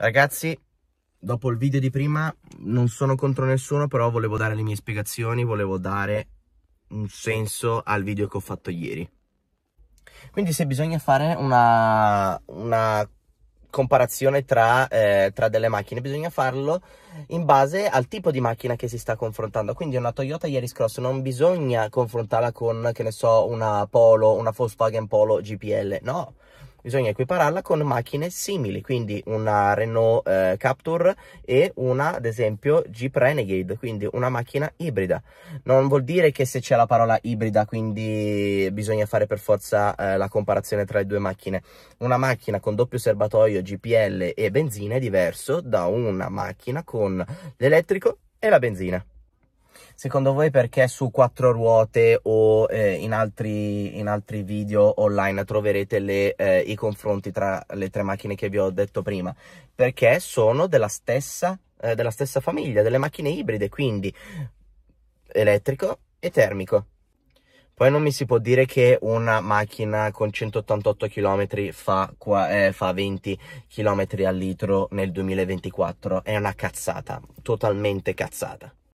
Ragazzi, dopo il video di prima non sono contro nessuno, però volevo dare le mie spiegazioni, volevo dare un senso al video che ho fatto ieri. Quindi se bisogna fare una, una comparazione tra, eh, tra, delle macchine, bisogna farlo in base al tipo di macchina che si sta confrontando. Quindi una Toyota Yaris Cross non bisogna confrontarla con, che ne so, una Polo, una Volkswagen Polo GPL, no bisogna equipararla con macchine simili, quindi una Renault eh, Captur e una, ad esempio, Jeep Renegade, quindi una macchina ibrida. Non vuol dire che se c'è la parola ibrida, quindi bisogna fare per forza eh, la comparazione tra le due macchine. Una macchina con doppio serbatoio GPL e benzina è diverso da una macchina con l'elettrico e la benzina. Secondo voi perché su quattro ruote o eh, in, altri, in, altri, video online troverete le, eh, i confronti tra le tre macchine che vi ho detto prima? Perché sono della stessa, eh, della stessa famiglia, delle macchine ibride, quindi elettrico e termico. Poi non mi si può dire che una macchina con 188 km fa, eh, fa 20 km al litro nel 2024. È una cazzata, totalmente cazzata.